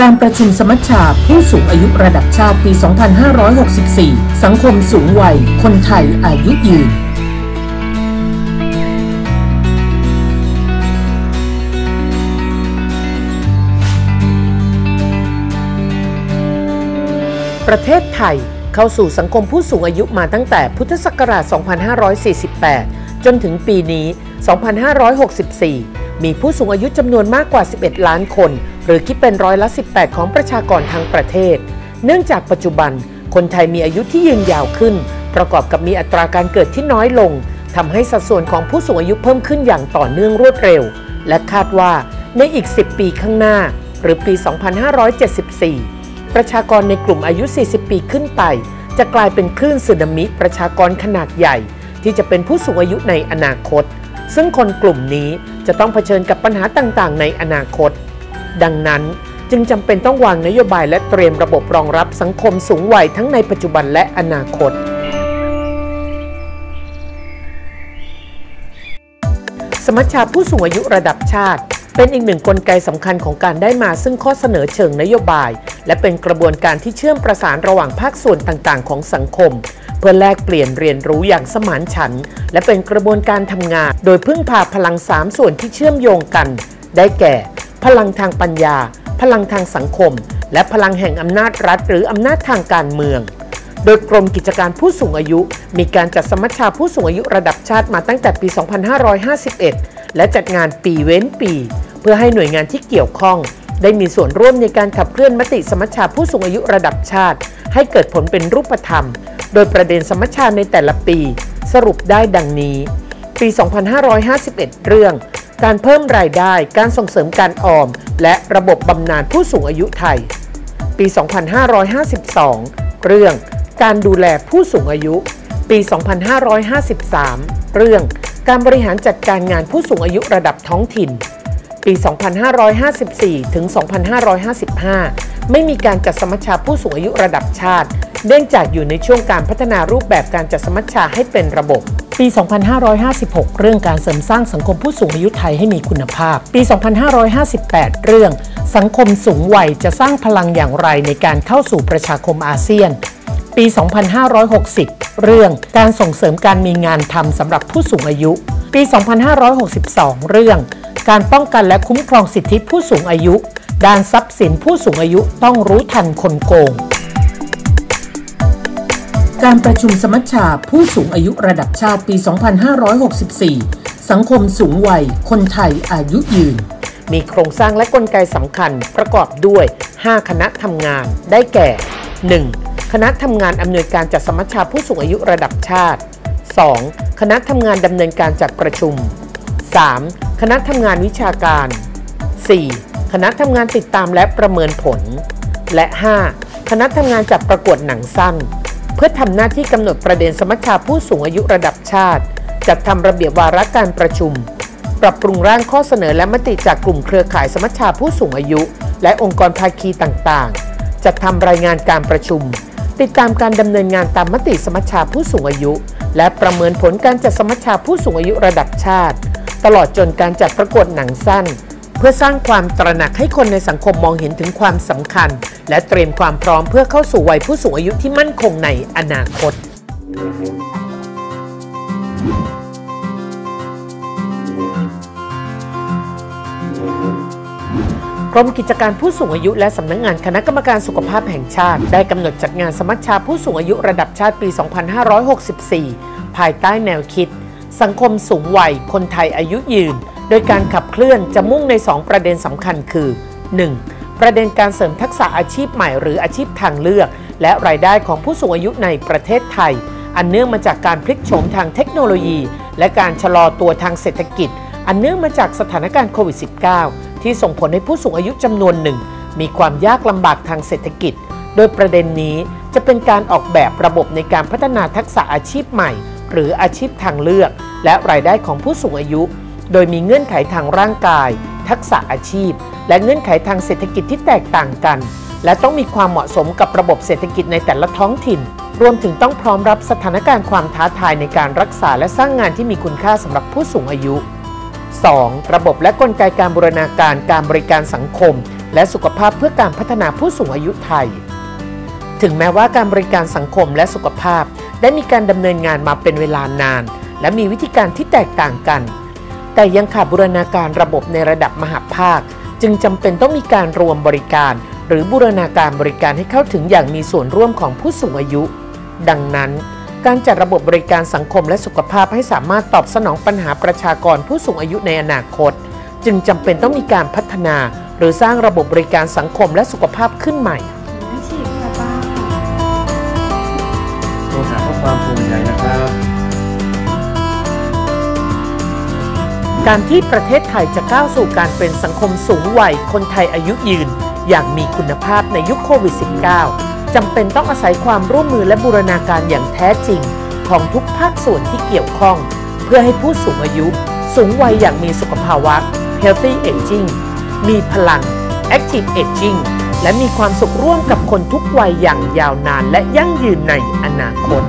การประชุมสมัชชาผู้สูงอายุระดับชาติปี 2564 สังคมสูงวัย คนไทยอายุยืนประเทศไทยเข้าสู่สังคมผู้สูงอายุมาตั้งแต่พุทธศักราช 2548 จนถึงปีนี้ 2564 มีผู้สูงอายุจำนวนมากกว่า 11 ล้านคน หรือคิดเป็นร้อยละ 18 ของประชากรทั้งประเทศ เนื่องจากปัจจุบัน คนไทยมีอายุที่ยืนยาวขึ้น ประกอบกับมีอัตราการเกิดที่น้อยลงทำให้สัดส่วนของผู้สูงอายุเพิ่มขึ้นอย่างต่อเนื่องรวดเร็ว และคาดว่าในอีก 10 ปีข้างหน้า หรือปี 2574 ประชากรในกลุ่มอายุ 40 ปีขึ้นไป จะกลายเป็นคลื่นสึนามิประชากรขนาดใหญ่ ที่จะเป็นผู้สูงอายุในอนาคต ซึ่งคนกลุ่มนี้จะต้องเผชิญกับปัญหาต่างๆ ในอนาคต ดังนั้นจึงจำเป็นต้องวางนโยบายและเตรียมระบบรองรับสังคมสูงวัยทั้งในปัจจุบันและอนาคต สมัชชาผู้สูงอายุระดับชาติ เป็นอีกหนึ่งกลไกสำคัญของการได้มาซึ่งข้อเสนอเชิงนโยบาย และเป็นกระบวนการที่เชื่อมประสานระหว่างภาคส่วนต่างๆ ของสังคม เพื่อแลกเปลี่ยนเรียนรู้อย่างสมานฉันท์และเป็นกระบวนการทำงาน โดยพึ่งพาพลังสามส่วนที่เชื่อมโยงกัน ได้แก่ พลังทางปัญญา พลังทางสังคม และพลังแห่งอำนาจรัฐ หรืออำนาจทางการเมือง โดยกรมกิจการผู้สูงอายุ มีการจัดสมัชชาผู้สูงอายุระดับชาติมาตั้งแต่ปี 2551 และจัดงานปีเว้นปี เพื่อให้หน่วยงานที่เกี่ยวข้อง ได้มีส่วนร่วมในการขับเคลื่อนมติสมัชชาผู้สูงอายุระดับชาติ ให้เกิดผลเป็นรูปธรรม โดยประเด็นสมัชชาในแต่ละปี สรุปได้ดังนี้ ปี 2551 เรื่อง การเพิ่มรายได้ การส่งเสริมการออม และระบบบำนาญผู้สูงอายุไทย ปี 2552 เรื่อง การดูแลผู้สูงอายุ ปี 2553 เรื่อง การบริหารจัดการงานผู้สูงอายุระดับท้องถิ่น ปี 2554 ถึง 2555 ไม่มีการจัดสมัชชาผู้สูงอายุระดับชาติเนื่องจากอยู่ในช่วงการพัฒนารูปแบบการจัดสมัชชาให้เป็นระบบ ปี 2556 เรื่องการเสริมสร้างสังคมผู้สูงอายุไทยให้มีคุณภาพ ปี 2558 เรื่อง สังคมสูงวัยจะสร้างพลังอย่างไรในการเข้าสู่ประชาคมอาเซียน ปี 2560 เรื่องการส่งเสริมการมีงานทำสำหรับผู้สูงอายุ ปี 2562 เรื่อง การป้องกันและคุ้มครองสิทธิผู้สูงอายุ ด้านทรัพย์สินผู้สูงอายุต้องรู้ทันคนโกง การประชุมสมัชชาผู้สูงอายุระดับชาติปี 2564 สังคมสูงวัย คนไทยอายุยืน มีโครงสร้างและกลไกสำคัญประกอบด้วย 5 คณะทำงานได้แก่ 1. คณะทำงานอำนวยการจัดสมัชชาผู้สูงอายุระดับชาติ 2. คณะทำงานดำเนินการจัดประชุม 3. คณะทำงานวิชาการ 4. คณะทำงานติดตามและประเมินผล และ 5. คณะทำงานจัดประกวดหนังสั้น เพื่อทำหน้าที่กำหนดประเด็นสมัชชาผู้สูงอายุระดับชาติ จัดทำระเบียบวาระการประชุม ปรับปรุงร่างข้อเสนอและมติจากกลุ่มเครือข่ายสมัชชาผู้สูงอายุ และองค์กรภาคีต่างๆ จัดทำรายงานการประชุม ติดตามการดำเนินงานตามมติสมัชชาผู้สูงอายุ และประเมินผลการจัดสมัชชาผู้สูงอายุระดับชาติ ตลอดจนการจัดประกวดหนังสั้น เพื่อสร้างความตระหนักให้คนในสังคมมองเห็นถึงความสำคัญ และเตรียมความพร้อมเพื่อเข้าสู่วัยผู้สูงอายุที่มั่นคงในอนาคต กรมกิจการผู้สูงอายุและสำนักงงานคณะกรรมการสุขภาพแห่งชาติ ได้กำหนดจัดงานสมัชชาผู้สูงอายุระดับชาติปี 2564 ภายใต้แนวคิด สังคมสูงวัยคนไทยอายุยืน โดยการขับเคลื่อนจะมุ่งใน 2 ประเด็นสำคัญคือ 1. ประเด็นการเสริมทักษะอาชีพใหม่หรืออาชีพทางเลือก และรายได้ของผู้สูงอายุในประเทศไทย อันเนื่องมาจากการพลิกโฉมทางเทคโนโลยี และการชะลอตัวทางเศรษฐกิจ อันเนื่องมาจากสถานการณ์โควิด -19 ที่ส่งผลให้ผู้สูงอายุจำนวนหนึ่ง มีความยากลำบากทางเศรษฐกิจ โดยประเด็นนี้จะเป็นการออกแบบระบบในการพัฒนาทักษะอาชีพใหม่ หรืออาชีพทางเลือก และรายได้ของผู้สูงอายุ โดยมีเงื่อนไขทางร่างกาย ทักษะอาชีพ และเงื่อนไขทางเศรษฐกิจที่แตกต่างกัน และต้องมีความเหมาะสมกับระบบเศรษฐกิจในแต่ละท้องถิ่น รวมถึงต้องพร้อมรับสถานการณ์ความท้าทายในการรักษาและสร้างงานที่มีคุณค่าสำหรับผู้สูงอายุ 2. ระบบและกลไกการบูรณาการการบริการสังคม และสุขภาพเพื่อการพัฒนาผู้สูงอายุไทย ถึงแม้ว่าการบริการสังคมและสุขภาพ ได้มีการดำเนินงานมาเป็นเวลานาน และมีวิธีการที่แตกต่างกัน แต่ยังขาดบูรณาการระบบในระดับมหาภาค จึงจำเป็นต้องมีการรวมบริการ หรือบูรณาการบริการให้เข้าถึงอย่างมีส่วนร่วมของผู้สูงอายุ ดังนั้น การจัดระบบบริการสังคมและสุขภาพให้สามารถตอบสนองปัญหาประชากรผู้สูงอายุในอนาคต จึงจำเป็นต้องมีการพัฒนา หรือสร้างระบบบริการสังคมและสุขภาพขึ้นใหม่ไม่ฉีดค่ะป้าโทรหาข้อความภูมิใจนะครับ การที่ประเทศไทยจะก้าวสู่การเป็นสังคมสูงวัยคนไทยอายุยืน อย่างมีคุณภาพในยุคโควิด -19 จำเป็นต้องอาศัยความร่วมมือและบูรณาการอย่างแท้จริง ของทุกภาคส่วนที่เกี่ยวข้อง เพื่อให้ผู้สูงอายุ สูงวัยอย่างมีสุขภาวะ healthy aging มีพลัง active aging และมีความสุขร่วมกับคนทุกวัยอย่างยาวนานและยั่งยืนในอนาคต